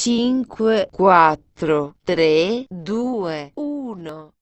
5, 4, 3, 2, 1.